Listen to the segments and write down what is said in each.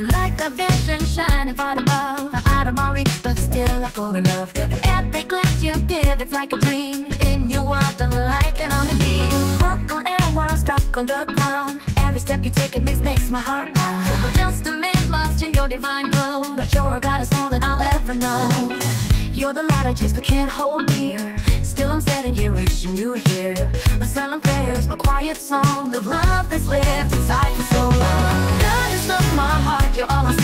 Like a vision shining far above Out of my reach, but still I fall in love. Every glance you give, it's like a dream. In you are the light and on the beam Walk on air while I'm stuck on the ground. Every step you take, it makes, makes my heart pound. Just a man lost in your divine glow. But you're a goddess more than I'll ever know. You're the light I chase but can't hold near. Still I'm standing here wishing you were here. My silent prayers, my quiet song. The love that's lived inside for so long. Goddess of my heart, you're all I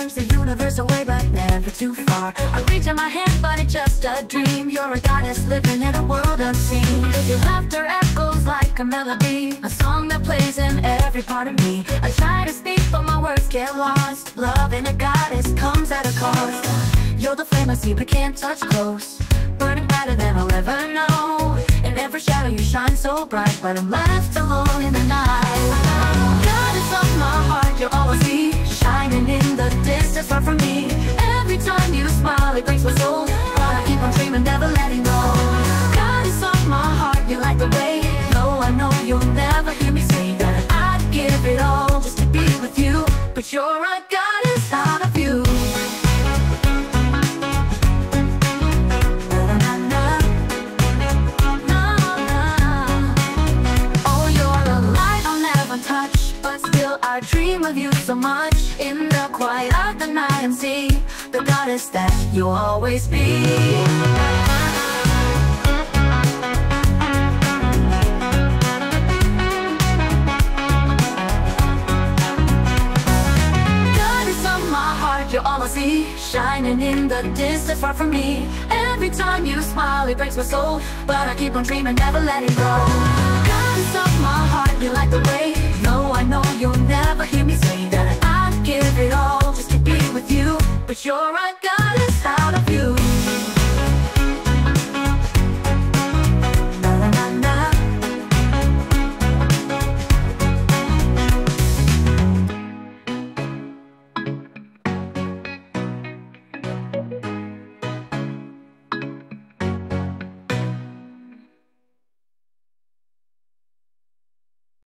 stars The universe away but never too far. I reach out my hand but it's just a dream. You're a goddess living in a world unseen. Your laughter echoes like a melody A song that plays in every part of me. I try to speak but my words get lost. Love in a goddess comes at a cost. You're the flame I see but can't touch close. Burning brighter than I'll ever know. In every shadow you shine so bright But I'm left alone in the night it breaks my soul. I keep on dreaming, never letting go. Goddess of my heart, you light the way Though I know you'll never hear me say that I'd give it all just to be with you. But you're a goddess out of you. Oh, touch But still I dream of you so much. In the quiet of the night and see The goddess that you'll always be. Goddess of my heart, you're all I see Shining in the distance far from me. Every time you smile, it breaks my soul But I keep on dreaming, never letting go. Goddess of my heart, you light the way You're right.